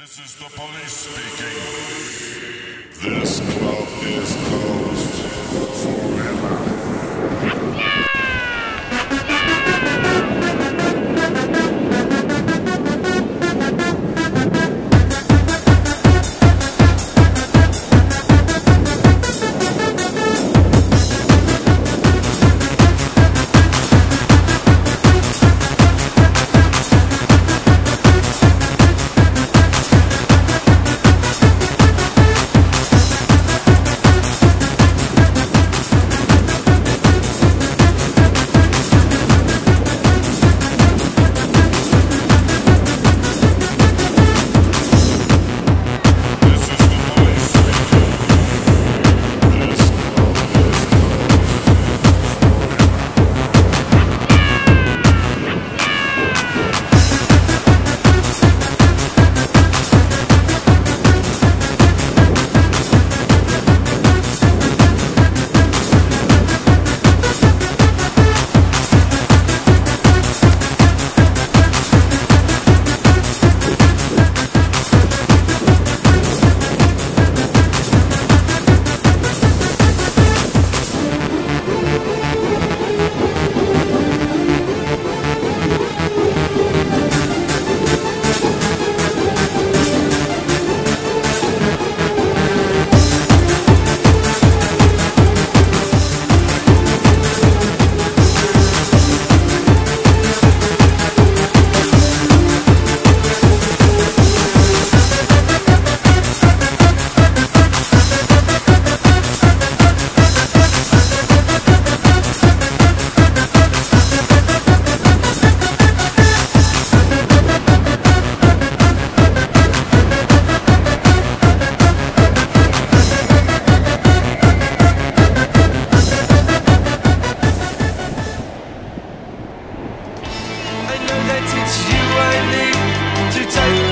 This is the police speaking. This club is. it's you I need to take